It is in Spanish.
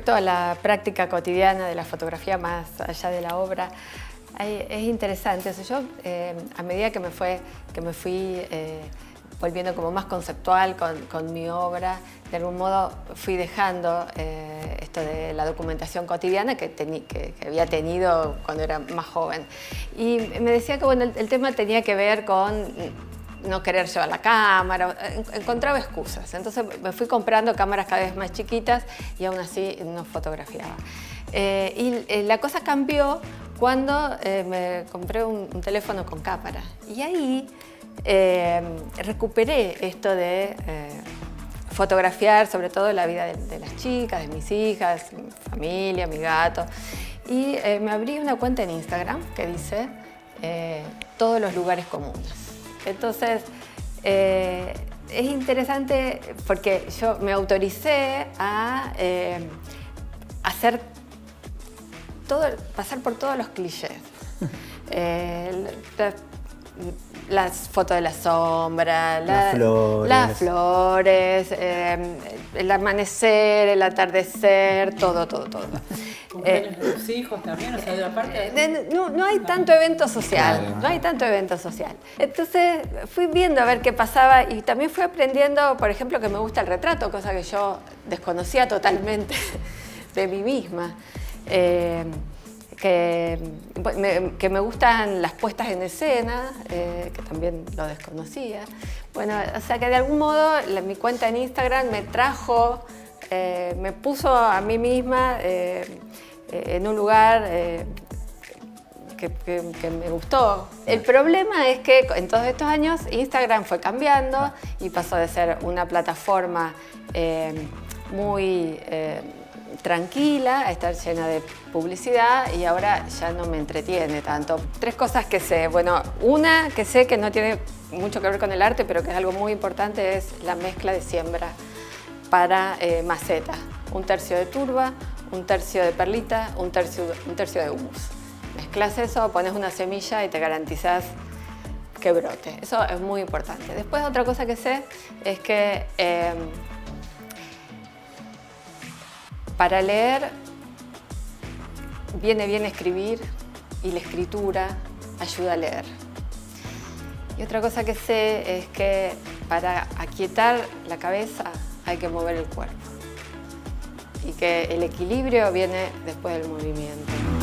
respecto a la práctica cotidiana de la fotografía más allá de la obra, es interesante. yo, eh, a medida que me, fue, que me fui eh, volviendo como más conceptual con, mi obra, de algún modo fui dejando eh, esto de la documentación cotidiana que, que, había tenido cuando era más joven. Y me decía que bueno, el tema tenía que ver con no querer llevar la cámara, encontraba excusas. Entonces me fui comprando cámaras cada vez más chiquitas y aún así no fotografiaba. Eh, y eh, la cosa cambió cuando eh, me compré un, teléfono con cámara. Y ahí recuperé esto de fotografiar sobre todo la vida de, de, las chicas, de mis hijas, mi familia, mi gato. Y me abrí una cuenta en Instagram que dice todos los lugares comunes. Entonces, eh, es interesante porque yo me autoricé a eh, hacer todo, pasar por todos los clichés. Eh, las fotos de la sombra, las flores, las flores el amanecer, el atardecer, todo, todo, todo. Eh, los hijos también, o sea, aparte. Eh, no, no hay tanto evento social, no hay tanto evento social. Entonces fui viendo a ver qué pasaba y también fui aprendiendo, por ejemplo, que me gusta el retrato, cosa que yo desconocía totalmente de mí misma. Eh, que me, que me, gustan las puestas en escena, que también lo desconocía. Bueno, o sea que de algún modo mi cuenta en Instagram me trajo, me puso a mí misma eh, en un lugar eh, que, me gustó. El problema es que en todos estos años Instagram fue cambiando y pasó de ser una plataforma eh, muy tranquila a estar llena de publicidad y ahora ya no me entretiene tanto. Tres cosas que sé. Bueno, una que sé que no tiene mucho que ver con el arte, pero que es algo muy importante, es la mezcla de siembra para maceta. Un tercio de turba, un tercio de perlita, un tercio, un tercio de humus. Mezclas eso, pones una semilla y te garantizas que brote. Eso es muy importante. Después otra cosa que sé es que em, para leer viene bien escribir y la escritura ayuda a leer. Y otra cosa que sé es que para aquietar la cabeza hay que mover el cuerpo y que el equilibrio viene después del movimiento.